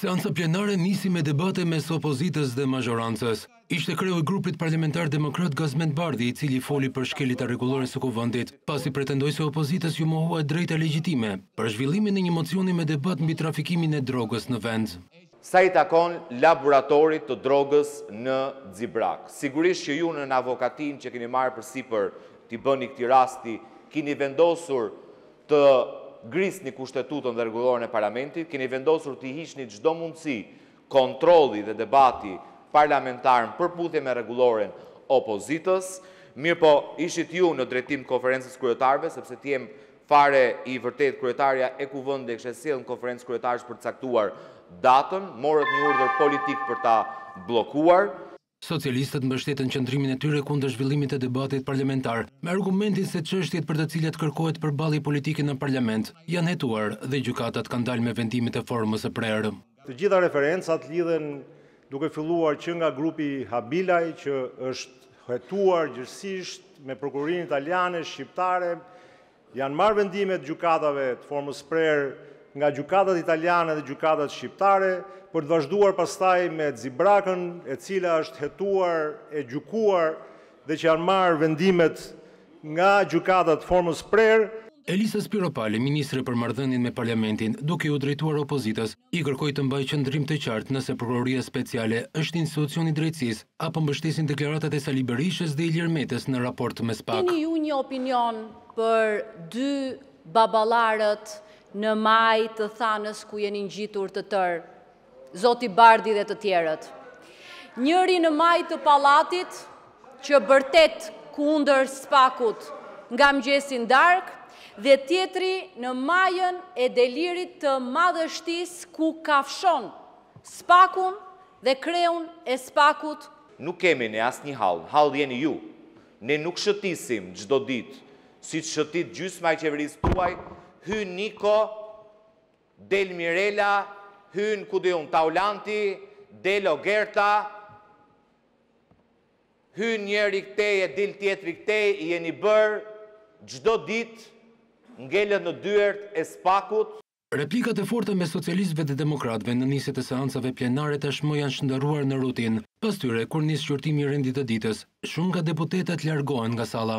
Seanca plenare nisi me debate mes opozitës dhe mazhorancës. Ishte kreu i grupit parlamentar demokrat Gazment Bardhi i cili foli për shkeljet e rregullores së Kuvendit, pasi pretendoi se opozitës iu mohua e drejta legjitime për zhvillimin e një mocioni me debat mbi trafikimin e drogës në vend. Sa i takon laboratorit të drogës në Xibrakë, sigurisht që ju nën avokatinë që keni marrë përsipër t'i bëni këtij rasti kini vendosur të grisni Kushtetutën dhe Rregulloren e Parlamentit, keni vendosur t'i hiqni çdo mundësi kontrolli dhe debati parlamentar në përputhje me Rregulloren opozitës, mirëpo ishit ju në drejtim të Konferencës së Kryetarëve, sepse të jem fare i vërtetë Kryetarja e Kuvendit e kishte sjellë në Konferencë Kryetarësh për të caktuar datën, morët një urdhër politik për ta bllokuar. Socialistët mbështetën qëndrimin e tyre kundër zhvillimit të debatit parlamentar, me argumentin se çështjet për të cilat kërkohet përballje politike në parlament janë hetuar dhe gjykatat kanë dalë me vendime të formës së prerë. Të gjitha referencat lidhen duke filluar që nga grupi Habilaj që është hetuar gjerësisht me prokurorinë italiane, shqiptare, Janë marrë vendime të gjykatave të formës prerë nga gjykatat italiane dhe gjykatat shqiptare, për të vazhduar pastaj me Xibrakën, e cila është hetuar e gjykuar dhe që janë marrë vendimet nga gjykatat të formës prerë. Elisa Spiropali, ministre për Marrëdhënien me Parlamentin, duke iu drejtuar opozitës, I kërkoi të mbajë qëndrim të qartë nëse Prokuroria Speciale është institucion i drejtësisë apo mbështesin deklaratat e Sali Berishës dhe Ilir Metës në raport me SPAK. Kini ju një opinion për dy baballarët në majë të thanës ku jeni ngjitur të tërë, zoti Bardhi dhe të tjerët? Njëri në majë të pallatit, që bërtet kundër SPAK-ut nga mëngjesi në darkë dhe tjetri në majën e delirit të madhështisë ku kafshon SPAK-un dhe kreun e SPAK-ut Nuk kemi ne asnjë hall, hall jeni ju. Ne nuk shëtisim çdo ditë siç shëtit gjysma e qeverisë tuaj, hyn Niko, del Mirela, hyn ku di unë Taulanti, del Ogerta, Hyn njëri këtej e dil tjetri këtej jeni bërë çdo ditë ngelët në dyert e SPAK-ut. Replikat e forta mes socialistëve dhe demokratëve në nisjet e seancave plenare tashmë janë shndërruar në rutinë. Pas tyre, kur nis shqyrtimi i rendit të ditës, shumë nga deputetët largohen nga salla.